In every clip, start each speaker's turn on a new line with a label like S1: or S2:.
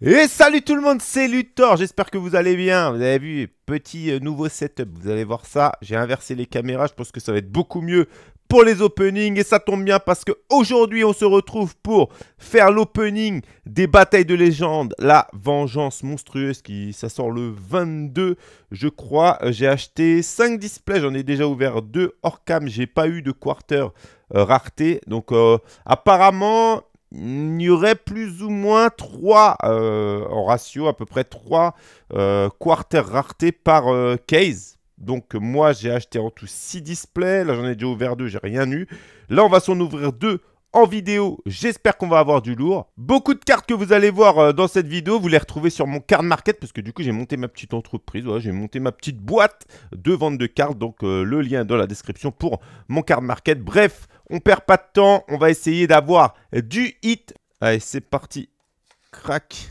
S1: Et salut tout le monde, c'est Luthor, j'espère que vous allez bien. Vous avez vu, petit euh, nouveau setup, vous allez voir ça. J'ai inversé les caméras, je pense que ça va être beaucoup mieux pour les openings. Et ça tombe bien parce qu'aujourd'hui, on se retrouve pour faire l'opening des batailles de légende. La vengeance monstrueuse, qui ça sort le 22, je crois. Euh, j'ai acheté 5 displays, j'en ai déjà ouvert 2 hors cam. J'ai pas eu de quarter euh, rareté. Donc apparemment, il y aurait plus ou moins 3 euh, en ratio, à peu près 3 euh, quarters raretés par euh, case. Donc moi j'ai acheté en tout 6 displays, là j'en ai déjà ouvert 2, j'ai rien eu. Là on va s'en ouvrir 2 en vidéo, j'espère qu'on va avoir du lourd. Beaucoup de cartes que vous allez voir dans cette vidéo, vous les retrouvez sur mon card market parce que du coup j'ai monté ma petite entreprise, j'ai monté ma petite boîte de vente de cartes, donc le lien dans la description pour mon card market. Bref, on perd pas de temps. On va essayer d'avoir du hit. Allez, c'est parti. Crac.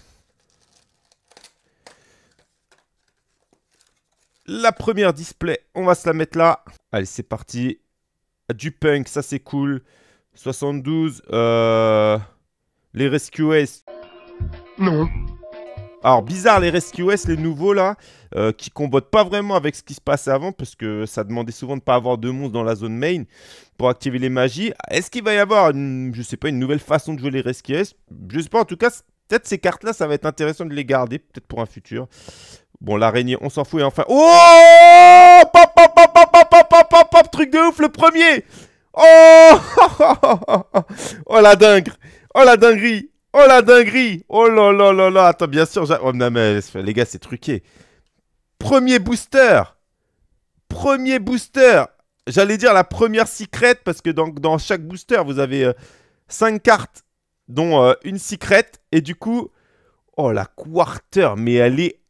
S1: La première display, on va se la mettre là. Allez, c'est parti. Du punk, ça c'est cool. 72. Euh, les Rescues. Non. Alors, bizarre, les Rescue S, les nouveaux là, euh, qui combattent pas vraiment avec ce qui se passait avant, parce que ça demandait souvent de pas avoir de monstres dans la zone main pour activer les magies. Est-ce qu'il va y avoir, une, je sais pas, une nouvelle façon de jouer les Rescue S? Je sais pas, en tout cas, peut-être ces cartes-là, ça va être intéressant de les garder, peut-être pour un futur. Bon, l'araignée, on s'en fout, et enfin... Oh! Pop, pop, pop, pop, pop, pop, pop, pop, pop, truc de ouf, le premier! Oh! Oh la dingue Oh la dinguerie Oh la dinguerie Oh là là là là Attends, bien sûr, oh non les gars, c'est truqué. Premier booster Premier booster J'allais dire la première secret, parce que dans, chaque booster, vous avez 5 euh, cartes, dont euh, une secret. Et du coup, oh la quarter, mais elle est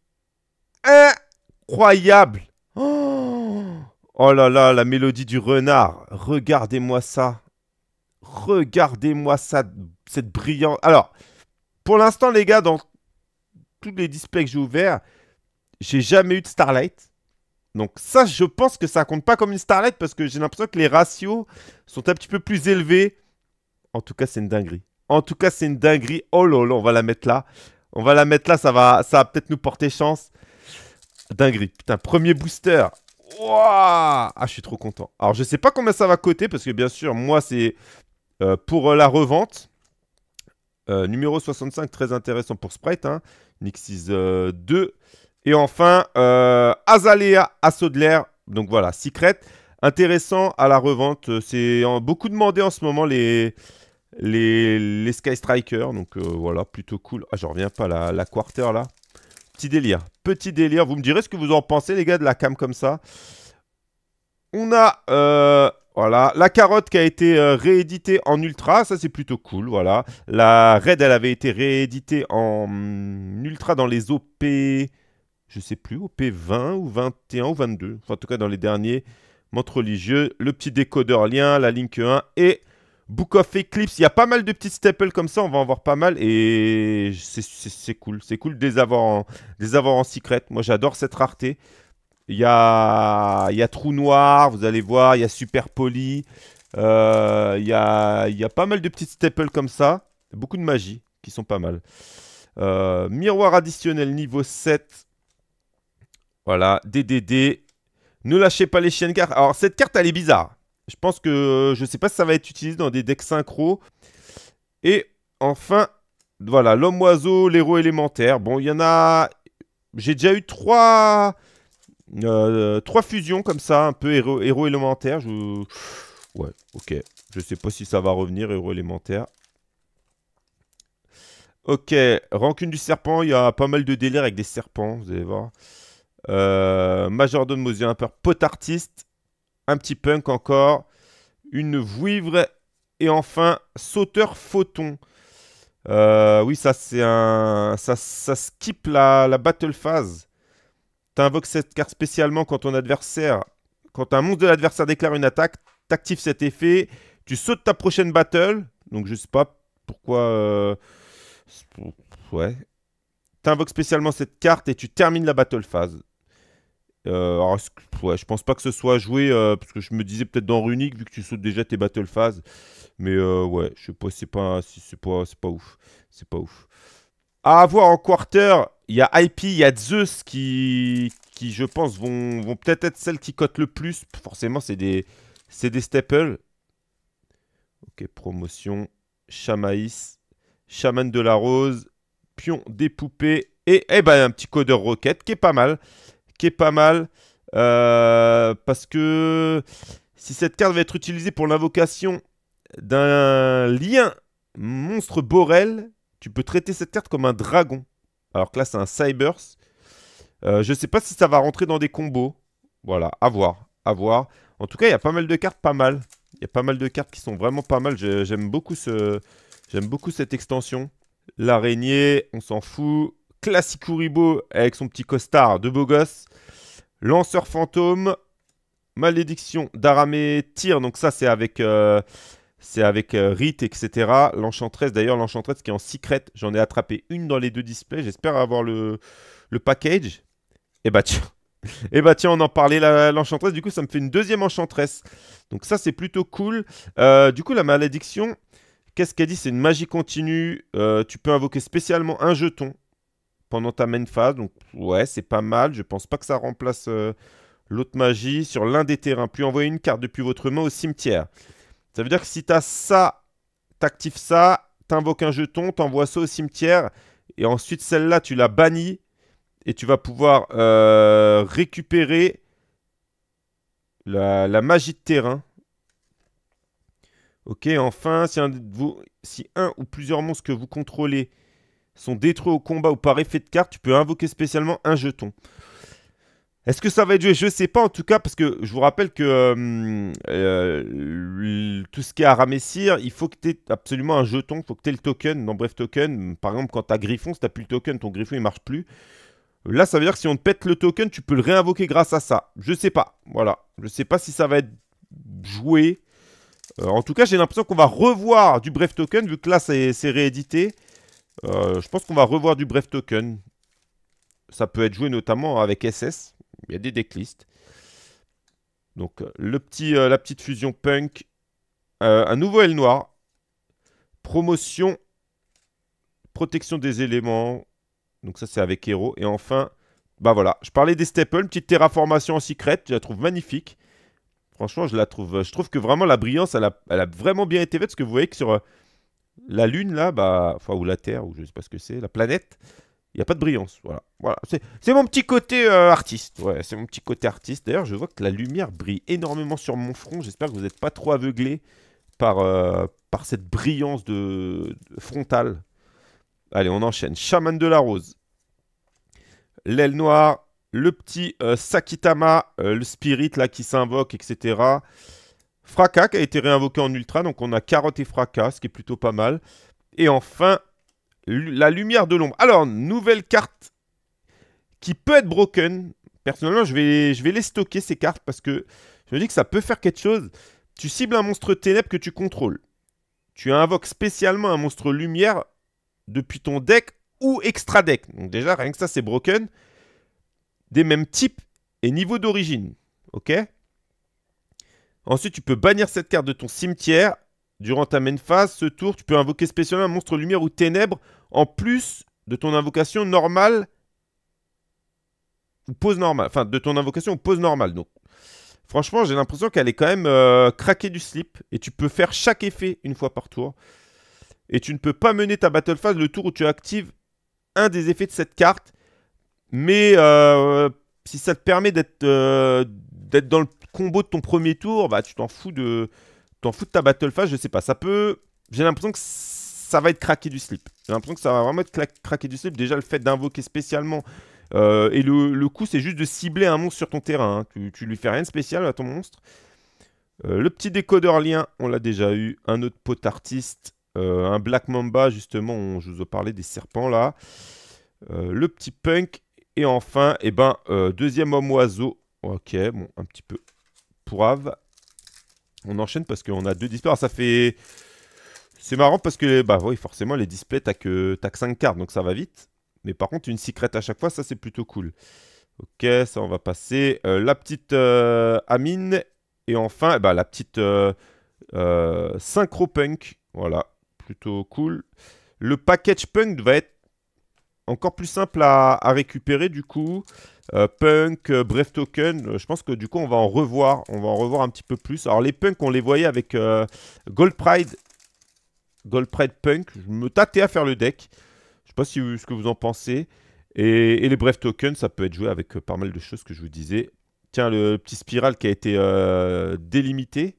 S1: incroyable oh, oh là là, la mélodie du renard. Regardez-moi ça. Regardez-moi ça, cette brillante... Alors, pour l'instant, les gars, dans tous les displays que j'ai ouverts, j'ai jamais eu de Starlight. Donc ça, je pense que ça compte pas comme une Starlight parce que j'ai l'impression que les ratios sont un petit peu plus élevés. En tout cas, c'est une dinguerie. En tout cas, c'est une dinguerie. Oh là là, on va la mettre là. On va la mettre là, ça va, ça peut-être nous porter chance. Dinguerie. Putain, premier booster. Wouah ah, je suis trop content. Alors, je sais pas combien ça va coûter parce que bien sûr, moi, c'est pour euh, la revente, euh, numéro 65, très intéressant pour Sprite. Hein. Nixis 2. Et enfin, Azalea Assodler. Donc voilà, Secret. Intéressant à la revente. C'est beaucoup demandé en ce moment les, les, Sky Strikers. Donc voilà, plutôt cool. Ah, je reviens pas, la, la quarter là. Petit délire. Petit délire. Vous me direz ce que vous en pensez, les gars, de la cam comme ça. On a voilà, la carotte qui a été euh, rééditée en ultra, ça c'est plutôt cool, voilà. La Red, elle avait été rééditée en mm, ultra dans les OP, je sais plus, OP 20 ou 21 ou 22, enfin, en tout cas dans les derniers montres religieux. Le petit décodeur lien, la Link 1 et Book of Eclipse. Il y a pas mal de petits staples comme ça, on va en voir pas mal et c'est cool. C'est cool de les avoir en secret. Moi j'adore cette rareté. Il y a, Trou Noir, vous allez voir, il y a Super Poli. Euh, il, y a, pas mal de petites staples comme ça. Beaucoup de magie qui sont pas mal. Euh, miroir additionnel niveau 7. Voilà, DDD. Ne lâchez pas les chiens de carte. Alors, cette carte, elle est bizarre. Je pense que je ne sais pas si ça va être utilisé dans des decks synchro. Et enfin, voilà, l'homme-oiseau, l'héros élémentaire. Bon, il y en a... J'ai déjà eu trois euh, trois fusions comme ça, un peu héros, héros élémentaire. Ouais, ok. Je sais pas si ça va revenir, héros élémentaire. Ok, rancune du serpent, il y a pas mal de délire avec des serpents, vous allez voir. Euh, majordome un peu pot artiste, un petit punk encore, une vouivre et enfin sauteur photon. Euh, oui, ça c'est un, ça, ça skip la, la battle phase. Tu invoques cette carte spécialement quand ton adversaire, quand un monstre de l'adversaire déclare une attaque, t'actives cet effet, tu sautes ta prochaine battle. Donc je sais pas pourquoi. Euh, ouais. Tu invoques spécialement cette carte et tu termines la battle phase. Euh, alors, ouais, je pense pas que ce soit joué, euh, parce que je me disais peut-être dans Runic, vu que tu sautes déjà tes battle phases. Mais ouais, je sais pas, c'est pas, pas, c'est pas ouf. C'est pas ouf. À avoir en quarter, il y a IP, il y a Zeus qui, je pense, vont, vont peut-être être celles qui cotent le plus. Forcément, c'est des, des staples. Ok, promotion. Chamaïs. Chaman de la Rose. Pion des poupées. Et eh ben, un petit codeur roquette qui est pas mal. Qui est pas mal. Euh, parce que si cette carte va être utilisée pour l'invocation d'un lien monstre Borel, tu peux traiter cette carte comme un dragon. Alors que là, c'est un Cybers. Euh, je ne sais pas si ça va rentrer dans des combos. Voilà, à voir. À voir. En tout cas, il y a pas mal de cartes pas mal. Il y a pas mal de cartes qui sont vraiment pas mal. J'aime beaucoup, ce... beaucoup cette extension. L'araignée, on s'en fout. Classic Uribo avec son petit costard de beau gosse. Lanceur fantôme. Malédiction d'Aramé Tir. Donc ça, c'est avec... Euh, c'est avec euh, Rite, etc. L'Enchantress, d'ailleurs, l'Enchantress qui est en secret. J'en ai attrapé une dans les deux displays. J'espère avoir le, package. Et bah tiens. Et bah tiens, on en parlait, l'Enchantress. Du coup, ça me fait une deuxième Enchantress. Donc ça, c'est plutôt cool. Euh, du coup, la malédiction, qu'est-ce qu'elle dit? C'est une magie continue. Euh, tu peux invoquer spécialement un jeton pendant ta main phase. Donc ouais, c'est pas mal. Je pense pas que ça remplace l'autre magie. Sur l'un des terrains, puis envoyer une carte depuis votre main au cimetière. Ça veut dire que si tu as ça, t'actives ça, t'invoques un jeton, t'envoies ça au cimetière, et ensuite celle-là, tu la bannis, et tu vas pouvoir euh, récupérer la, magie de terrain. Ok, enfin, si un, si un ou plusieurs monstres que vous contrôlez sont détruits au combat ou par effet de carte, tu peux invoquer spécialement un jeton. Est-ce que ça va être joué? Je ne sais pas en tout cas, parce que je vous rappelle que euh, euh, tout ce qui est à ramessir, il faut que tu aies absolument un jeton, il faut que tu aies le token dans Bref Token. Par exemple, quand tu as Griffon, si tu plus le token, ton Griffon il marche plus. Là, ça veut dire que si on te pète le token, tu peux le réinvoquer grâce à ça. Je sais pas. Voilà. Je ne sais pas si ça va être joué. Euh, en tout cas, j'ai l'impression qu'on va revoir du Bref Token, vu que là, c'est réédité. je pense qu'on va revoir du Bref Token. Ça peut être joué notamment avec SS. Il y a des decklists. Donc, euh, le petit, euh, la petite fusion punk. Euh, un nouveau L noir. Promotion. Protection des éléments. Donc, ça, c'est avec Hero. Et enfin, bah voilà. Je parlais des staples. Petite terraformation en secret. Je la trouve magnifique. Franchement, je la trouve. Je trouve que vraiment la brillance, elle a, vraiment bien été faite. Parce que vous voyez que sur la Lune, là, bah, ou la Terre, ou je sais pas ce que c'est, la planète, il n'y a pas de brillance. Voilà. voilà. C'est mon petit côté euh, artiste. Ouais, c'est mon petit côté artiste. D'ailleurs, je vois que la lumière brille énormément sur mon front. J'espère que vous n'êtes pas trop aveuglé par, euh, cette brillance de, frontale. Allez, on enchaîne. Chaman de la rose. L'aile noire. Le petit euh, Sakitama, le spirit là qui s'invoque, etc. Fracas qui a été réinvoqué en ultra. Donc on a carotte et fracas, ce qui est plutôt pas mal. Et enfin, la lumière de l'ombre. Alors, nouvelle carte qui peut être broken. Personnellement, je vais, je les stocker, ces cartes, parce que je me dis que ça peut faire quelque chose. Tu cibles un monstre ténèbres que tu contrôles. Tu invoques spécialement un monstre lumière depuis ton deck ou extra deck. Donc déjà, rien que ça, c'est broken. Des mêmes types et niveau d'origine. Ok? Ensuite, tu peux bannir cette carte de ton cimetière Durant ta main phase, ce tour, tu peux invoquer spécialement un monstre lumière ou ténèbres en plus de ton invocation normale ou pause normale. Enfin, de ton invocation ou pause normale. Donc, franchement, j'ai l'impression qu'elle est quand même euh, craquée du slip. Et tu peux faire chaque effet une fois par tour. Et tu ne peux pas mener ta battle phase le tour où tu actives un des effets de cette carte. Mais euh, si ça te permet d'être euh, dans le combo de ton premier tour, bah tu t'en fous de t'en fous de ta battle phase, je sais pas. Ça peut. J'ai l'impression que ça va être craqué du slip. J'ai l'impression que ça va vraiment être craqué du slip. Déjà, le fait d'invoquer spécialement. Euh, et le, coup, c'est juste de cibler un monstre sur ton terrain. Hein. Tu, lui fais rien de spécial à ton monstre. Euh, le petit décodeur lien, on l'a déjà eu. Un autre pot artiste. Euh, un Black Mamba, justement, je vous ai parlé des serpents là. le petit punk. Et enfin, eh ben, deuxième homme oiseau. Ok, bon, un petit peu pourave. On enchaîne parce qu'on a deux. Alors ça fait... C'est marrant parce que, bah oui, forcément, les displays, t'as que, que 5 cartes, donc ça va vite. Mais par contre, une secrète à chaque fois, ça c'est plutôt cool. Ok, ça on va passer. Euh, la petite euh, Amine. Et enfin, bah, la petite euh, Synchro Punk. Voilà, plutôt cool. Le package Punk va être encore plus simple à, récupérer du coup. Punk, Bref Token, je pense que du coup on va en revoir, on va en revoir un petit peu plus. Alors les punks on les voyait avec Gold Pride, Gold Pride Punk, je me tâtais à faire le deck. Je sais pas si ce que vous en pensez. Et, les Bref Tokens, ça peut être joué avec pas mal de choses que je vous disais. Tiens, le petit spirale qui a été délimité.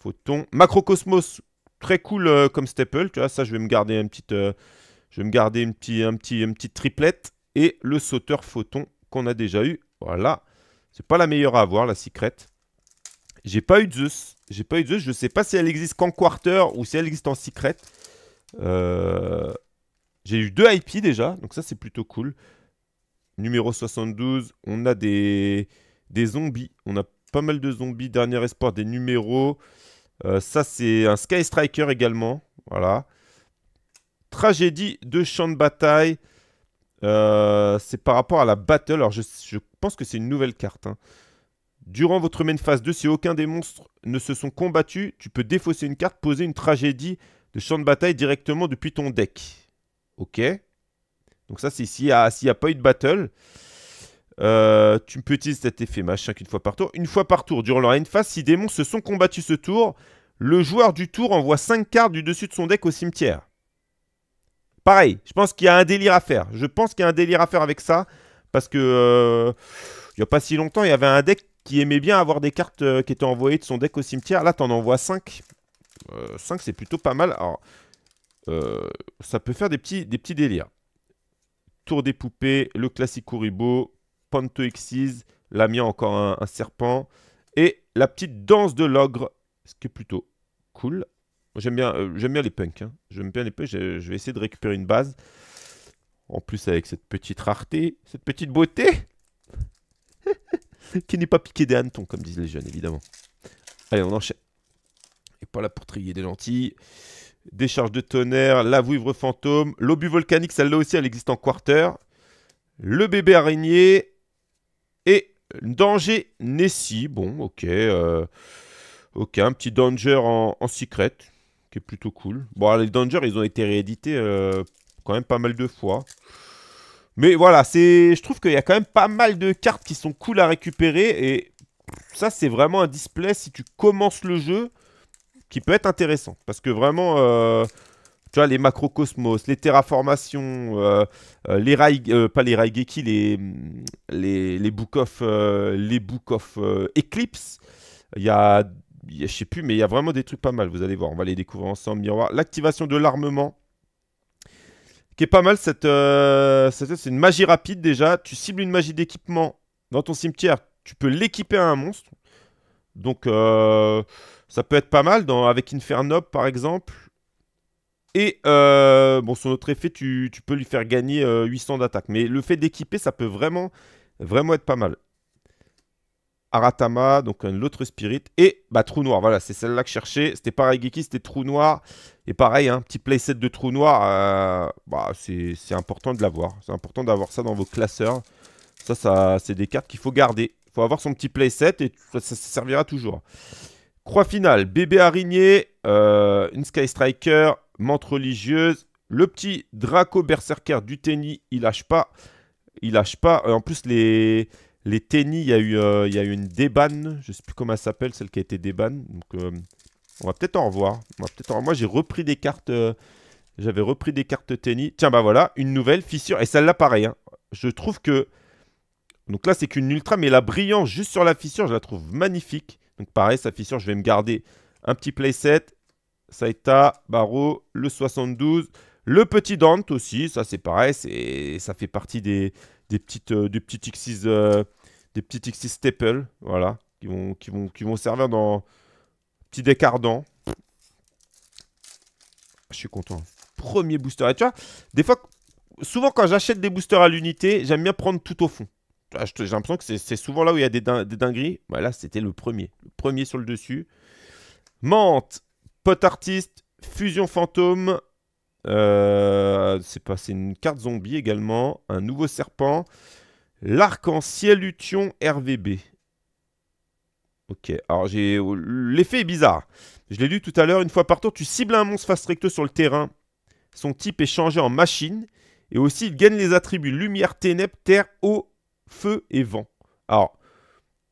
S1: Photon. Macrocosmos, très cool comme staple, tu vois, ça je vais me garder une petite je un petit, triplette. Et le sauteur photon qu'on a déjà eu. Voilà. C'est pas la meilleure à avoir, la secret. J'ai pas eu Zeus. J'ai pas eu de. Je sais pas si elle existe qu'en quarter ou si elle existe en secret. Euh, j'ai eu deux IP déjà. Donc ça, c'est plutôt cool. Numéro 72. On a des, des zombies. On a pas mal de zombies. Dernier espoir des numéros. Euh, ça, c'est un Sky Striker également. Voilà. Tragédie de champ de bataille. Euh, c'est par rapport à la battle. Alors, je, pense que c'est une nouvelle carte. Hein. Durant votre main phase 2, si aucun des monstres ne se sont combattus, tu peux défausser une carte, poser une tragédie de champ de bataille directement depuis ton deck. Ok. Donc ça, c'est s'il n'y a, pas eu de battle. Euh, tu peux utiliser cet effet machin qu'une fois par tour. Une fois par tour, durant leur main phase, si des monstres se sont combattus ce tour, le joueur du tour envoie 5 cartes du dessus de son deck au cimetière. Pareil, je pense qu'il y a un délire à faire. Je pense qu'il y a un délire à faire avec ça. Parce que euh, il n'y a pas si longtemps, il y avait un deck qui aimait bien avoir des cartes euh, qui étaient envoyées de son deck au cimetière. Là, tu en envoies 5. 5, c'est plutôt pas mal. Alors, euh, ça peut faire des petits, des délires. Tour des poupées, le classique Kuribo, Panto Exis, la encore un, serpent. Et la petite danse de l'ogre, ce qui est plutôt cool. J'aime bien, euh, bien les punks. Hein. J'aime bien les punks. Je, vais essayer de récupérer une base. En plus, avec cette petite rareté, cette petite beauté. qui n'est pas piqué des hannetons, comme disent les jeunes, évidemment. Allez, on enchaîne. Et pas là pour trier des lentilles. Décharge de tonnerre, la vouivre fantôme, l'obus volcanique, celle-là aussi, elle existe en quarter. Le bébé araignée. Et danger Nessie. Bon, ok. Euh, ok, un petit danger en, secret qui est plutôt cool. Bon, les Danger, ils ont été réédités euh, quand même pas mal de fois. Mais voilà, c'est, je trouve qu'il y a quand même pas mal de cartes qui sont cool à récupérer. Et ça, c'est vraiment un display, si tu commences le jeu, qui peut être intéressant. Parce que vraiment, euh, tu vois, les macrocosmos, les terraformations, euh, les Rai, pas les Raigeki, les, les, les Book of, les Book Eclipse. Il y a je sais plus, mais il y a vraiment des trucs pas mal. Vous allez voir, on va les découvrir ensemble. Miroir. L'activation de l'armement. Qui est pas mal, cette, euh, c'est une magie rapide déjà. Tu cibles une magie d'équipement dans ton cimetière, tu peux l'équiper à un monstre. Donc euh, ça peut être pas mal avec Infernob par exemple. Et euh, bon, son autre effet, tu, peux lui faire gagner 800 d'attaque. Mais le fait d'équiper, ça peut vraiment, être pas mal. Aratama, donc l'autre spirit, et bah, Trou Noir. Voilà, c'est celle-là que je cherchais. C'était pareil, Geeky, c'était Trou Noir. Et pareil, un hein, petit playset de Trou Noir, euh, bah, c'est important de l'avoir. C'est important d'avoir ça dans vos classeurs. Ça, ça c'est des cartes qu'il faut garder. Il faut avoir son petit playset et ça, servira toujours. Croix finale, bébé araignée, euh, une Sky Striker, menthe religieuse, le petit Draco Berserker du tennis, il lâche pas. Il lâche pas. En plus, les, les tennis, il y, a eu, euh, une débanne, je sais plus comment elle s'appelle, celle qui a été débanne. Euh, on va peut-être en revoir. Moi, j'ai repris des cartes. Euh, j'avais repris des cartes tennis. Tiens, bah voilà, une nouvelle fissure. Et celle-là, pareil. Hein. Je trouve que. Donc là, c'est qu'une ultra, mais la brillance juste sur la fissure, je la trouve magnifique. Donc pareil, sa fissure, je vais me garder un petit playset. Saita, Barreau, le 72. Le petit Dante aussi, ça c'est pareil, ça fait partie des, des petites, euh, des petites X's, euh, des petites X's staple, voilà, qui vont, qui vont, qui vont servir dans petit deck ardent. Je suis content. Premier booster. Et tu vois, des fois, souvent quand j'achète des boosters à l'unité, j'aime bien prendre tout au fond. J'ai l'impression que c'est souvent là où il y a des, dingueries. Voilà, c'était le premier. Le premier sur le dessus. Menthe, pot artiste, fusion fantôme, euh, c'est une carte zombie également. Un nouveau serpent. L'arc-en-ciel Lution RVB. Ok, alors j'ai. L'effet est bizarre. Je l'ai lu tout à l'heure. Une fois par tour, tu cibles un monstre fast recto sur le terrain. Son type est changé en machine. Et aussi, il gagne les attributs lumière, ténèbres, terre, eau, feu et vent. Alors,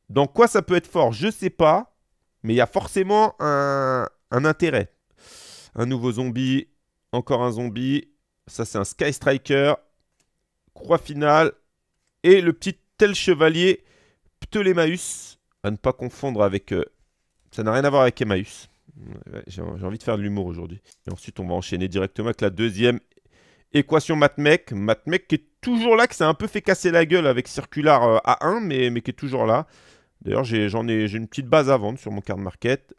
S1: dans quoi ça peut être fort? Je sais pas. Mais il y a forcément un, intérêt. Un nouveau zombie. Encore un zombie. Ça, c'est un Sky Striker. Croix finale. Et le petit tel chevalier Ptolémaeus. À ne pas confondre avec... Euh, ça n'a rien à voir avec Emmaüs. J'ai envie de faire de l'humour aujourd'hui. Et ensuite, on va enchaîner directement avec la deuxième équation MathMech. MathMech qui est toujours là, qui s'est un peu fait casser la gueule avec Circular euh, A1, mais, mais qui est toujours là. D'ailleurs, j'ai ai, une petite base à vendre sur mon card market.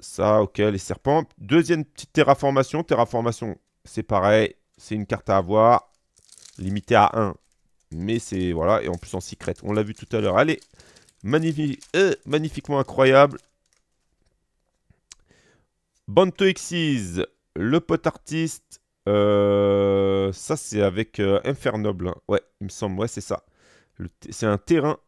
S1: Ça, ok, les serpents. Deuxième petite terraformation. Terraformation, c'est pareil. C'est une carte à avoir. Limitée à 1. Mais c'est, voilà, et en plus en secret. On l'a vu tout à l'heure. Allez, magnifique, euh, magnifiquement incroyable. Banto Xyz, le pot artiste. Euh, ça, c'est avec euh, Infernoble. Hein. Ouais, il me semble. Ouais, c'est ça. C'est un terrain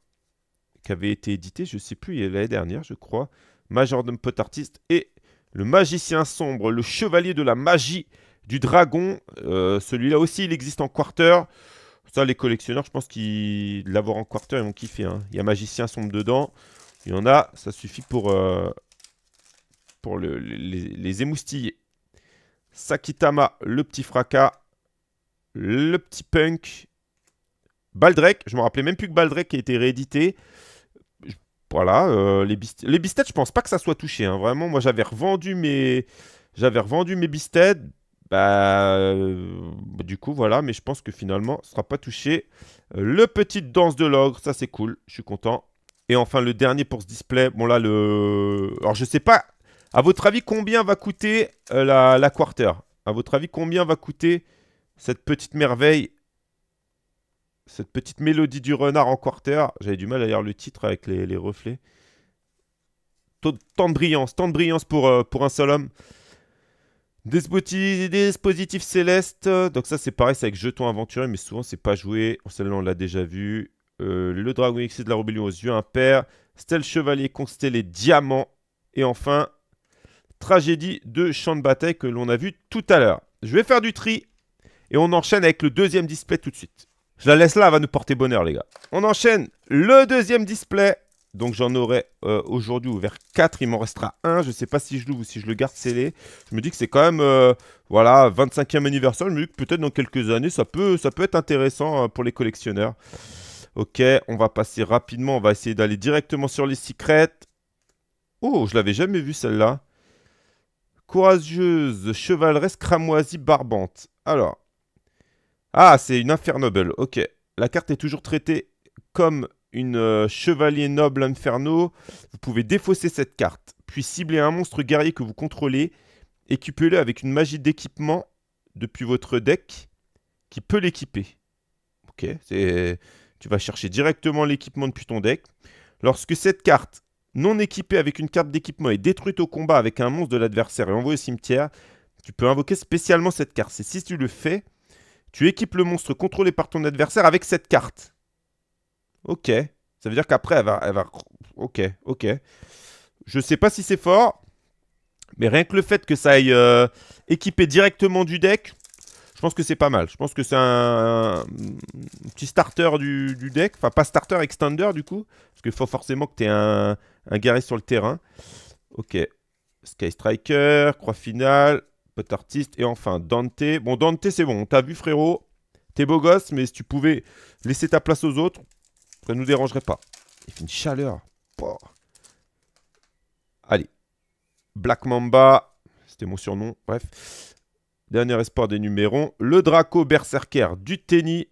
S1: qui avait été édité, je sais plus, l'année dernière, je crois. Majordome Pot Artiste et le Magicien Sombre, le Chevalier de la Magie du Dragon. Celui-là aussi, il existe en quarter. Les collectionneurs, je pense qu'ils l'avoir en quarter, ils vont kiffer. Hein. Il y a Magicien Sombre dedans. Il y en a, ça suffit pour, pour les, les émoustiller. Sakitama, le petit fracas. Le petit punk. Baldrek, je me rappelais même plus que Baldrek a été réédité. Voilà, euh, les, les bistettes, je pense pas que ça soit touché. Hein. Vraiment, moi j'avais revendu mes j'avais revendu mes bistettes. Bah, euh, du coup, voilà, mais je pense que finalement, ce sera pas touché. Euh, le petit danse de l'ogre, ça c'est cool, je suis content. Et enfin, le dernier pour ce display. Bon, là, le. Alors, je sais pas à votre avis, combien va coûter euh, la, quarter? À votre avis, combien va coûter cette petite merveille Cette petite mélodie du renard en quarter? J'avais du mal à lire le titre avec les, reflets. Tant de brillance, tant de brillance pour, pour un seul homme. Dispositif céleste. Donc ça, c'est pareil, c'est avec jetons aventuriers, mais souvent, c'est pas joué. Celle-là, on l'a déjà vu. Euh, le dragon X de la rébellion aux yeux impairs. Stèle chevalier constellé diamant. Et enfin, tragédie de champ de bataille que l'on a vu tout à l'heure. Je vais faire du tri et on enchaîne avec le deuxième display tout de suite. Je la laisse là, elle va nous porter bonheur les gars. On enchaîne le deuxième display. Donc j'en aurai euh, aujourd'hui ouvert 4, il m'en restera un. Je ne sais pas si je l'ouvre ou si je le garde scellé. Je me dis que c'est quand même euh, voilà, 25e anniversaire. Je me dis que peut-être dans quelques années, ça peut, être intéressant euh, pour les collectionneurs. Ok, on va passer rapidement. On va essayer d'aller directement sur les secrets. Oh, je l'avais jamais vu celle-là. Courageuse, chevaleresse, cramoisie, barbante. Alors. Ah, c'est une Infernoble. Ok. La carte est toujours traitée comme une euh, chevalier noble inferno. Vous pouvez défausser cette carte, puis cibler un monstre guerrier que vous contrôlez. Équipez-le avec une magie d'équipement depuis votre deck qui peut l'équiper. Ok. Tu vas chercher directement l'équipement depuis ton deck. Lorsque cette carte non équipé avec une carte d'équipement et détruite au combat avec un monstre de l'adversaire et envoyé au cimetière, tu peux invoquer spécialement cette carte. Et si tu le fais, tu équipes le monstre contrôlé par ton adversaire avec cette carte. Ok. Ça veut dire qu'après, elle va, elle va... Ok, ok. Je sais pas si c'est fort, mais rien que le fait que ça aille euh, équiper directement du deck, je pense que c'est pas mal. Je pense que c'est un, petit starter du, deck. Enfin, pas starter, extender du coup. Parce qu'il faut forcément que tu aies un, un guerrier sur le terrain. Ok. Sky Striker, Croix Finale, Pot Artiste. Et enfin, Dante. Bon, Dante, c'est bon. T'as vu, frérot. T'es beau gosse, mais si tu pouvais laisser ta place aux autres, ça ne nous dérangerait pas. Il fait une chaleur. Allez. Black Mamba. C'était mon surnom. Bref. Dernier espoir des numéros. Le Draco Berserker du tennis.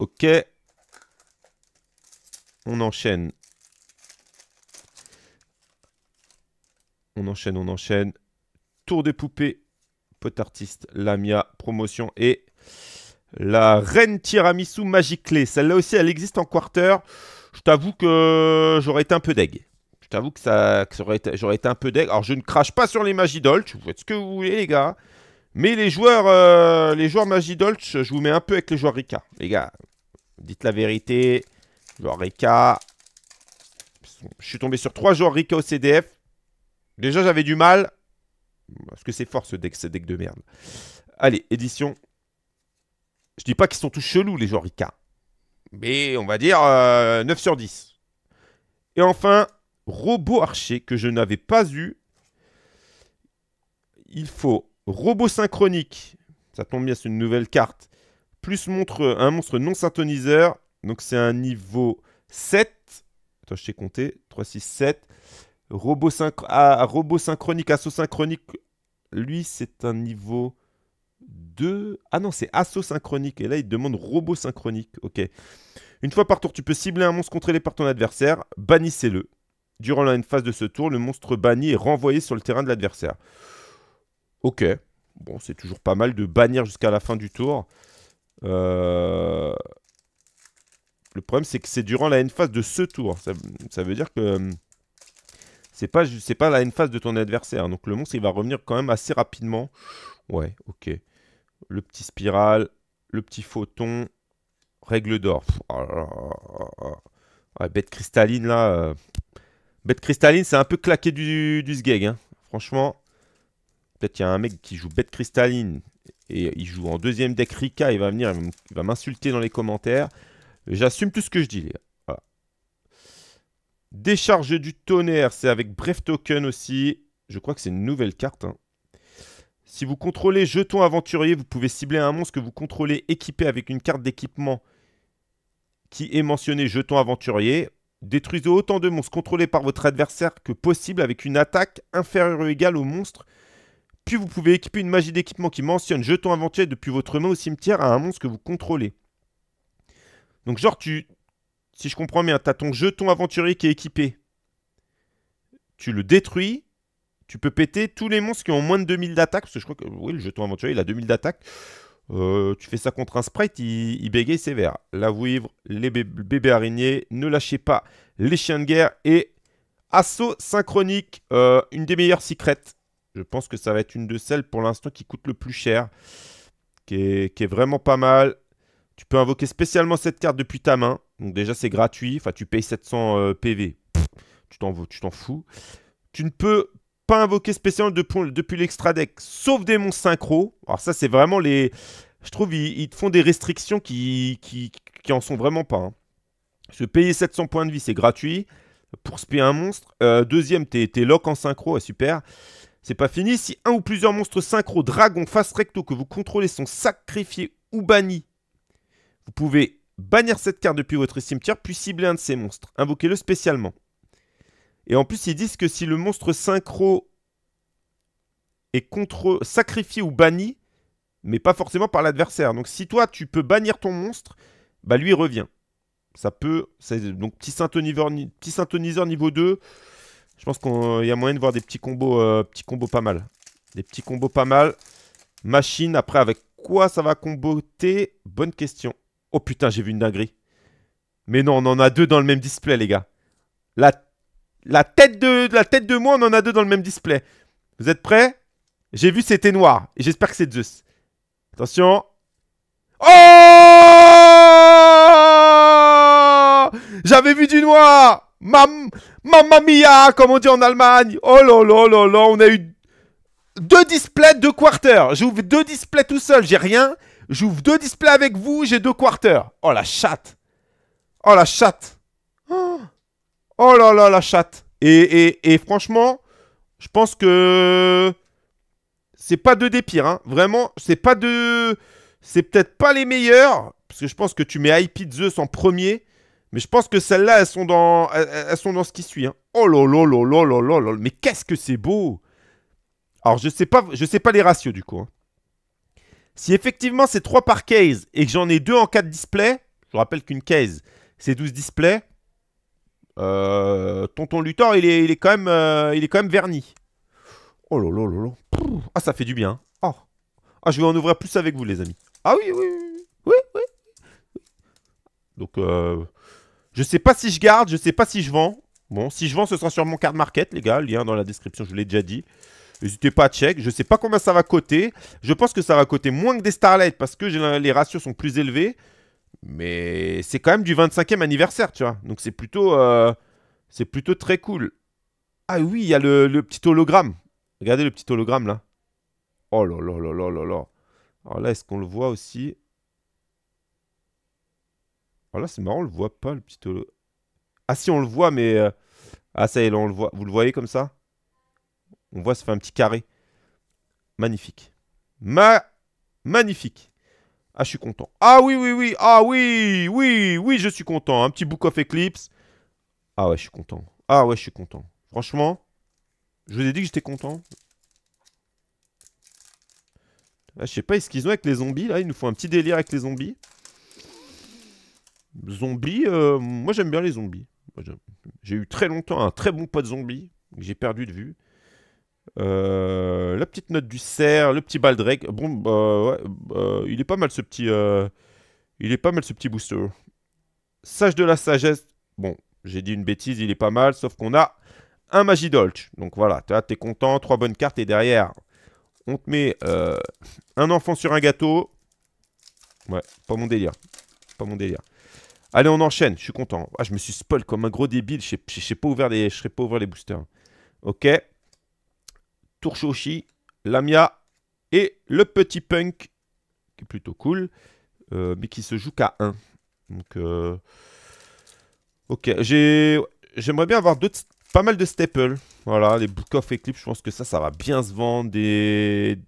S1: Ok. On enchaîne. On enchaîne, on enchaîne. Tour des poupées. Pot artiste, Lamia, promotion et la Reine Tiramisu Magic Clé. Celle-là aussi, elle existe en quarter. Je t'avoue que j'aurais été un peu deg. Je t'avoue que ça, j'aurais été, un peu deg. Alors, je ne crache pas sur les Magidolch. Vous faites ce que vous voulez, les gars. Mais les joueurs, euh, les joueurs Magidolch, je vous mets un peu avec les joueurs Rika. Les gars, dites la vérité. Joueurs Rika. Je suis tombé sur trois joueurs Rika au CDF. Déjà, j'avais du mal. Parce que c'est fort ce deck, ce deck de merde. Allez, édition. Je dis pas qu'ils sont tous chelous, les joueurs Rika. Mais on va dire 9 euh, sur 10. Et enfin, robot archer que je n'avais pas eu. Il faut robot synchronique. Ça tombe bien, c'est une nouvelle carte. Plus montre, un monstre non synthoniseur. Donc c'est un niveau 7. Attends, je t'ai compté. 3, 6, 7. Robot, ah, robot synchronique, assaut synchronique. Lui, c'est un niveau 2. Ah non, c'est assaut synchronique. Et là, il demande robot synchronique. Ok. Une fois par tour, tu peux cibler un monstre contrôlé par ton adversaire. Bannissez-le. Durant la phase de ce tour, le monstre banni est renvoyé sur le terrain de l'adversaire. Ok. Bon, c'est toujours pas mal de bannir jusqu'à la fin du tour. Euh, le problème, c'est que c'est durant la phase de ce tour. Ça, veut dire que hum, c'est pas, pas la phase de ton adversaire. Donc le monstre, il va revenir quand même assez rapidement. Ouais, ok. Le petit spiral, le petit photon, règle d'or. Oh bête cristalline, là. Euh, bête cristalline, c'est un peu claqué du, du sgeg. Hein. Franchement, peut-être qu'il y a un mec qui joue bête cristalline et il joue en deuxième deck Rika. Il va venir, il va m'insulter dans les commentaires. J'assume tout ce que je dis, les gars. Décharge du tonnerre, c'est avec Bref Token aussi. Je crois que c'est une nouvelle carte. Hein. Si vous contrôlez Jeton Aventurier, vous pouvez cibler un monstre que vous contrôlez équipé avec une carte d'équipement qui est mentionné Jeton Aventurier. Détruisez autant de monstres contrôlés par votre adversaire que possible avec une attaque inférieure ou égale au monstre. Puis vous pouvez équiper une magie d'équipement qui mentionne Jeton Aventurier depuis votre main au cimetière à un monstre que vous contrôlez. Donc genre tu... Si je comprends bien, tu as ton jeton aventurier qui est équipé. Tu le détruis tu peux péter tous les monstres qui ont moins de 2000 d'attaque. Parce que je crois que oui, le jeton aventurier, il a 2000 d'attaque. Euh, tu fais ça contre un sprite, il, bégaye sévère. La vouivre, les bébés araignées, ne lâchez pas les chiens de guerre et assaut synchronique, euh, une des meilleures secrètes. Je pense que ça va être une de celles pour l'instant qui coûte le plus cher, qui est, vraiment pas mal. Tu peux invoquer spécialement cette carte depuis ta main. Donc déjà c'est gratuit, enfin tu payes 700 PV. tu t'en fous. Tu ne peux pas invoqué spécialement depuis, l'extra deck, sauf des monstres synchro. Alors ça, c'est vraiment les... Je trouve ils, te font des restrictions qui, qui, en sont vraiment pas. Hein. Se payer 700 points de vie, c'est gratuit. Pour spé un monstre. Euh, deuxième, t'es lock en synchro, super. C'est pas fini. Si un ou plusieurs monstres synchro, dragon, face recto que vous contrôlez sont sacrifiés ou bannis, vous pouvez bannir cette carte depuis votre cimetière, puis cibler un de ces monstres. Invoquez-le spécialement. Et en plus, ils disent que si le monstre synchro est contre sacrifié ou banni, mais pas forcément par l'adversaire. Donc si toi, tu peux bannir ton monstre, bah lui revient. Ça peut... Donc petit synthoniseur, niveau 2, je pense qu'il y a moyen de voir des petits combos, euh, petits combos pas mal. Des petits combos pas mal. Machine, après avec quoi ça va comboter? Bonne question. Oh putain, j'ai vu une dinguerie. Mais non, on en a deux dans le même display, les gars. La la tête de, la moi, on en a deux dans le même display. Vous êtes prêts? J'ai vu c'était noir. Et j'espère que c'est Zeus. Attention. Oh J'avais vu du noir Mam Mamma mia Comme on dit en Allemagne Oh là là là là On a eu deux displays, deux quarters. J'ouvre deux displays tout seul, j'ai rien. J'ouvre deux displays avec vous, j'ai deux quarters. Oh la chatte Oh la chatte. Oh là là, la chatte. Et, franchement, je pense que c'est pas deux des pires. Hein. Vraiment, c'est pas deux. C'est peut-être pas les meilleurs. Parce que je pense que tu mets IP Zeus en premier. Mais je pense que celles-là, elles sont dans, elles, sont dans ce qui suit. Hein. Oh là là là là là là là. Mais qu'est-ce que c'est beau. Alors, je sais pas, je sais pas les ratios du coup. Hein. Si effectivement c'est 3 par case et que j'en ai 2 en 4 displays, je rappelle qu'une case c'est 12 displays, euh, Tonton Luthor, il est, il, est quand même, euh, quand même verni. Oh là là là là. Ah, ça fait du bien. Oh. Ah, je vais en ouvrir plus avec vous, les amis. Ah oui, oui, oui. Oui, oui. Donc, euh, je sais pas si je garde, je sais pas si je vends. Bon, si je vends, ce sera sur mon card market, les gars. Lien dans la description, je l'ai déjà dit. N'hésitez pas à check. Je sais pas combien ça va coûter. Je pense que ça va coûter moins que des Starlight parce que les ratios sont plus élevés. Mais c'est quand même du 25e anniversaire, tu vois. Donc c'est plutôt, euh, plutôt très cool. Ah oui, il y a le, petit hologramme. Regardez le petit hologramme là. Oh là là là là là là. Alors là, est-ce qu'on le voit aussi? Alors là, c'est marrant, on le voit pas, le petit holo. Ah si, on le voit, mais... Euh, ah ça y est, là, on le voit. Vous le voyez comme ça? On voit, ça fait un petit carré. Magnifique. Ma... Magnifique. Ah, je suis content. Ah oui, oui, oui. Ah oui, oui, oui, je suis content. Un petit Book of Eclipse. Ah ouais, je suis content. Ah ouais, je suis content. Franchement, je vous ai dit que j'étais content. Je sais pas, est-ce qu'ils ont avec les zombies, là? Ils nous font un petit délire avec les zombies. Zombies, euh, moi j'aime bien les zombies. J'ai eu très longtemps un très bon pote zombie que j'ai perdu de vue. Euh, la petite note du cerf, le petit baldrake. Bon, bah, ouais, bah, il est pas mal ce petit. Euh, il est pas mal ce petit booster. Sage de la sagesse. Bon, j'ai dit une bêtise, il est pas mal, sauf qu'on a un Magidolch. Donc voilà, t'es content, trois bonnes cartes et derrière, on te met euh, un enfant sur un gâteau. Ouais, pas mon délire. Pas mon délire. Allez, on enchaîne. Je suis content. Ah, je me suis spoil comme un gros débile. Je sais pas les, je serais pas ouvert les boosters. Ok. Tourshoshi, Lamia et le petit punk qui est plutôt cool, euh, mais qui se joue qu'à 1. Donc, euh, ok. J'aimerais bien avoir d'autres pas mal de staples. Voilà, les Book of Eclipse, je pense que ça, ça va bien se vendre. Des,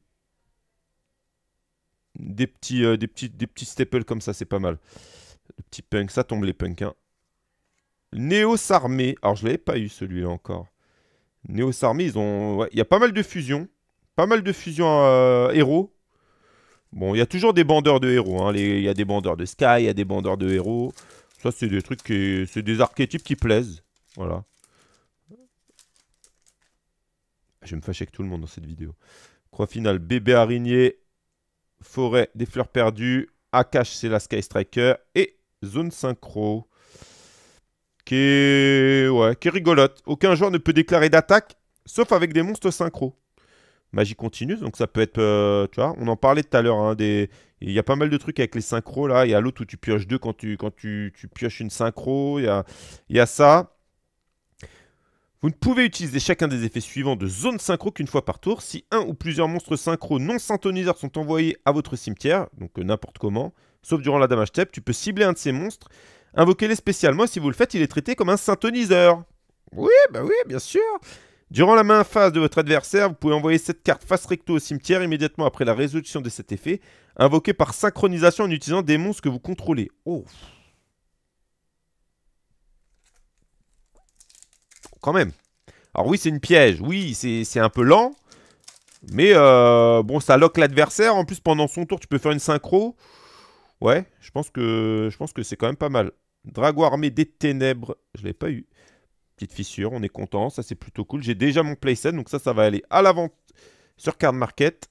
S1: des, petits, euh, des, petits, des petits staples comme ça, c'est pas mal. Le petit punk, ça tombe les punks. Hein. Néo Sarmé. Alors, je l'avais pas eu celui-là encore. Néo Sarmé, ils ont. Il y a pas mal de fusions. Pas mal de fusions euh, héros. Bon, il y a toujours des bandeurs de héros. Hein. Il y a des bandeurs de Sky, il y a des bandeurs de héros. Ça, c'est des trucs qui. C'est des archétypes qui plaisent. Voilà. Je vais me fâcher avec tout le monde dans cette vidéo. Croix finale, bébé araignée, forêt des fleurs perdues, Akash c'est la Sky Striker et zone synchro. Qui est... Rigolote. Aucun joueur ne peut déclarer d'attaque, sauf avec des monstres synchro. Magie continue, donc ça peut être... Euh, tu vois, on en parlait tout à l'heure. Hein, des... Il y a pas mal de trucs avec les synchros là. Il y a l'autre où tu pioches deux quand tu, quand tu, tu pioches une synchro. Il y a, ça. Vous ne pouvez utiliser chacun des effets suivants de zone synchro qu'une fois par tour. Si un ou plusieurs monstres synchro non synthoniseurs sont envoyés à votre cimetière, donc n'importe comment, sauf durant la damage step, tu peux cibler un de ces monstres, invoquer-les spécialement, si vous le faites, il est traité comme un synthoniseur. Oui, bah oui, bien sûr Durant la main phase de votre adversaire, vous pouvez envoyer cette carte face recto au cimetière immédiatement après la résolution de cet effet, invoqué par synchronisation en utilisant des monstres que vous contrôlez. Oh quand même. Alors oui, c'est une piège. Oui, c'est un peu lent. Mais euh, bon, ça lock l'adversaire. En plus, pendant son tour, tu peux faire une synchro. Ouais, je pense que, je pense que c'est quand même pas mal. Drago armé des ténèbres. Je l'ai pas eu. Petite fissure, on est content. Ça, c'est plutôt cool. J'ai déjà mon playset. Donc ça, ça va aller à la vente sur Card Market.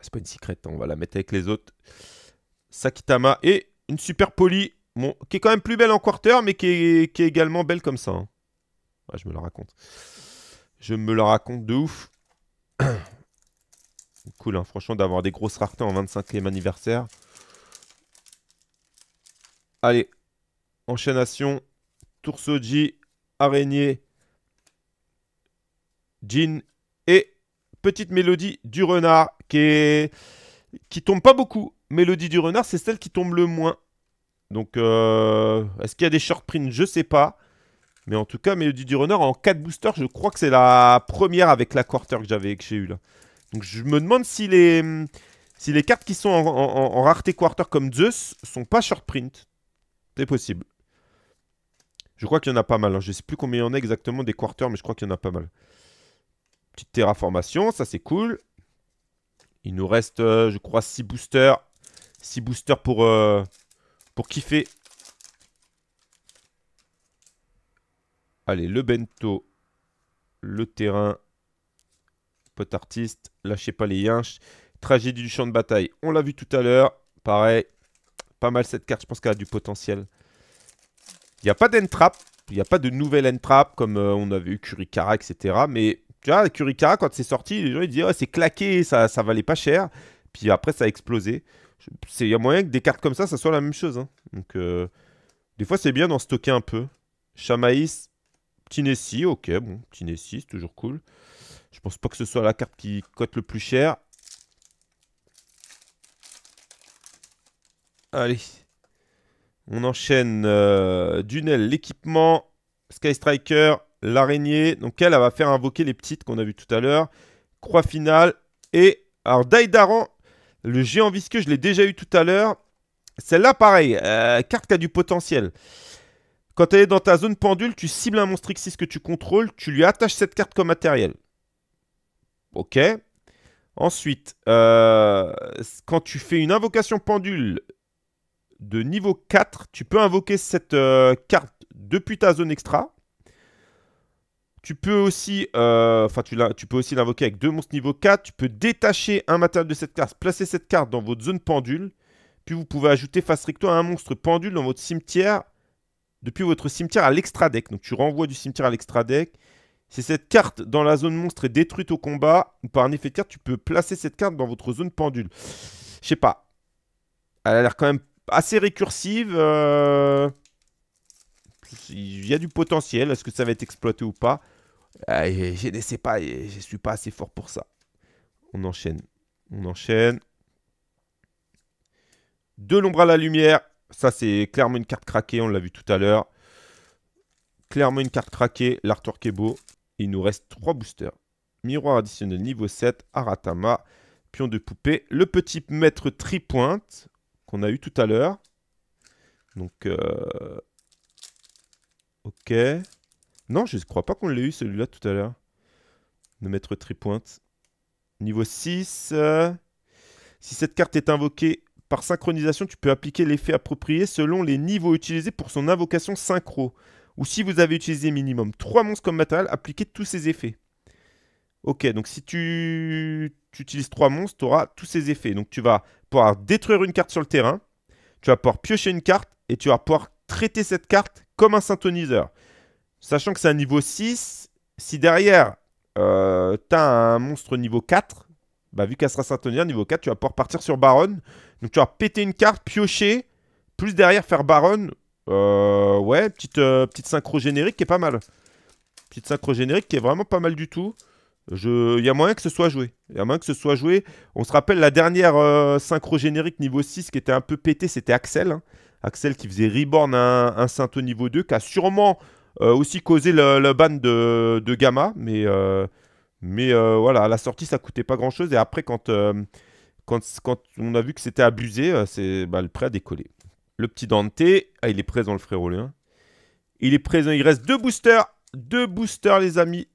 S1: C'est pas une secret. Hein, on va la mettre avec les autres. Sakitama et une super poly. Qui est quand même plus belle en quarter, mais qui est, qui est également belle comme ça. Hein je me la raconte. Je me la raconte de ouf. cool, hein, franchement, d'avoir des grosses raretés en 25e anniversaire. Allez, enchaînation. Toursoji, araignée, jean et petite mélodie du renard qui qui tombe pas beaucoup. Mélodie du renard, c'est celle qui tombe le moins. Donc, euh, est-ce qu'il y a des short prints? Je sais pas. Mais en tout cas, Melody du Runner en 4 boosters, je crois que c'est la première avec la quarter que j'avais que j'ai eu là. Donc je me demande si les, si les cartes qui sont en, rareté quarter comme Zeus sont pas short print. C'est possible. Je crois qu'il y en a pas mal. Hein. Je ne sais plus combien il y en a exactement des quarters, mais je crois qu'il y en a pas mal. Petite terraformation, ça c'est cool. Il nous reste, euh, je crois, 6 boosters. 6 boosters pour, euh, pour kiffer Allez, le bento, le terrain, pote artiste, lâchez pas les yinches. Tragédie du champ de bataille, on l'a vu tout à l'heure. Pareil, pas mal cette carte, je pense qu'elle a du potentiel. Il n'y a pas d'entrap, il n'y a pas de nouvelle entrap comme euh, on avait eu Kurikara, etc. Mais tu vois, Kurikara, quand c'est sorti, les gens ils oh, c'est claqué, ça, ça valait pas cher. Puis après, ça a explosé. Il y a moyen que des cartes comme ça, ça soit la même chose. Hein. Donc, euh, des fois, c'est bien d'en stocker un peu. Chamaïs, Petit ok, bon, petit c'est toujours cool. Je pense pas que ce soit la carte qui cote le plus cher. Allez. On enchaîne euh, Dunel, l'équipement, Sky Striker, l'araignée. Donc elle, elle va faire invoquer les petites qu'on a vu tout à l'heure. Croix finale. Et alors Daidaran, le géant visqueux, je l'ai déjà eu tout à l'heure. Celle-là, pareil, euh, carte qui a du potentiel. Quand elle est dans ta zone pendule, tu cibles un monstre X6 que tu contrôles, tu lui attaches cette carte comme matériel. Ok. Ensuite, euh, quand tu fais une invocation pendule de niveau 4, tu peux invoquer cette euh, carte depuis ta zone extra. Tu peux aussi, euh, tu, peux aussi l'invoquer avec deux monstres niveau 4. Tu peux détacher un matériel de cette carte, placer cette carte dans votre zone pendule. Puis vous pouvez ajouter face recto un monstre pendule dans votre cimetière depuis votre cimetière à l'extra deck. Donc tu renvoies du cimetière à l'extra deck. Si cette carte dans la zone monstre est détruite au combat, ou par un effet de carte, tu peux placer cette carte dans votre zone pendule. Je sais pas. Elle a l'air quand même assez récursive. Euh, il y a du potentiel. Est-ce que ça va être exploité ou pas? Euh, Je ne sais pas. Je ne suis pas assez fort pour ça. On enchaîne. On enchaîne. De l'ombre à la lumière. Ça, c'est clairement une carte craquée. On l'a vu tout à l'heure. Clairement une carte craquée. L'artwork est beau. Il nous reste 3 boosters. Miroir additionnel niveau 7. Aratama. Pion de poupée. Le petit maître tripointe qu'on a eu tout à l'heure. Donc, euh... ok. Non, je ne crois pas qu'on l'ait eu celui-là tout à l'heure. De mettre tripointe. Niveau 6. Euh, si cette carte est invoquée par synchronisation, tu peux appliquer l'effet approprié selon les niveaux utilisés pour son invocation synchro. Ou si vous avez utilisé minimum 3 monstres comme matériel, appliquez tous ces effets. Ok, donc si tu, tu utilises 3 monstres, tu auras tous ces effets. Donc tu vas pouvoir détruire une carte sur le terrain, tu vas pouvoir piocher une carte et tu vas pouvoir traiter cette carte comme un synthoniseur. Sachant que c'est un niveau 6, si derrière euh, tu as un monstre niveau 4, bah, vu qu'elle sera synthoniseur niveau 4, tu vas pouvoir partir sur Baron. Donc tu vas péter une carte, piocher, plus derrière faire Baron. Euh, ouais, petite, euh, petite synchro générique qui est pas mal. Petite synchro générique qui est vraiment pas mal du tout. Il y a moyen que ce soit joué. Il y a moyen que ce soit joué. On se rappelle la dernière euh, synchro générique niveau 6 qui était un peu pété, c'était Axel. Hein. Axel qui faisait Reborn un, un niveau 2, qui a sûrement euh, aussi causé le, ban de, Gamma. Mais, euh, voilà, à la sortie, ça coûtait pas grand-chose. Et après, quand, quand, on a vu que c'était abusé, c'est bah, le prêt à décoller. Le petit Dante, ah, il est présent le frérot. Hein. Il est présent, il reste deux boosters. Deux boosters les amis.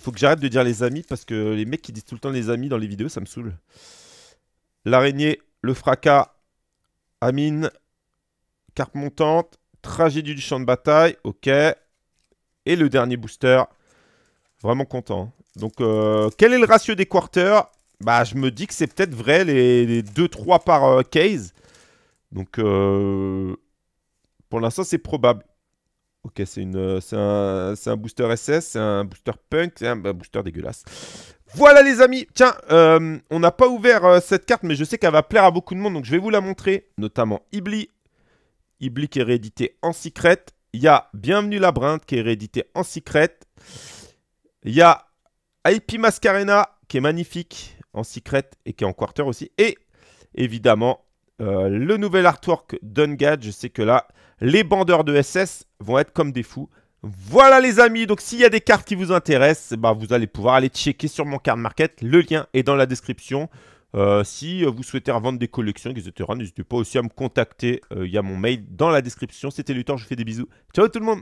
S1: Faut que j'arrête de dire les amis parce que les mecs qui disent tout le temps les amis dans les vidéos, ça me saoule. L'araignée, le fracas, Amine, carte montante, tragédie du champ de bataille, ok. Et le dernier booster, vraiment content. Donc, euh, quel est le ratio des quarters? Bah, je me dis que c'est peut-être vrai, les, 2-3 par euh, case. Donc, euh, pour l'instant, c'est probable. Ok, c'est un, booster SS, c'est un booster punk, c'est un, booster dégueulasse. Voilà les amis, tiens, euh, on n'a pas ouvert euh, cette carte, mais je sais qu'elle va plaire à beaucoup de monde, donc je vais vous la montrer, notamment Ibli. Ibli qui est réédité en secret. Il y a Bienvenue Labyrinthe qui est réédité en secret. Il y a IP Mascarena qui est magnifique en secret et qui est en quarter aussi. Et évidemment, euh, le nouvel artwork d'Ungad, je sais que là, les bandeurs de SS vont être comme des fous. Voilà les amis, donc s'il y a des cartes qui vous intéressent, bah, vous allez pouvoir aller checker sur mon card market. Le lien est dans la description. Euh, si vous souhaitez revendre des collections, etc., n'hésitez pas aussi à me contacter. Euh, il y a mon mail dans la description. C'était Luthor, je vous fais des bisous. Ciao tout le monde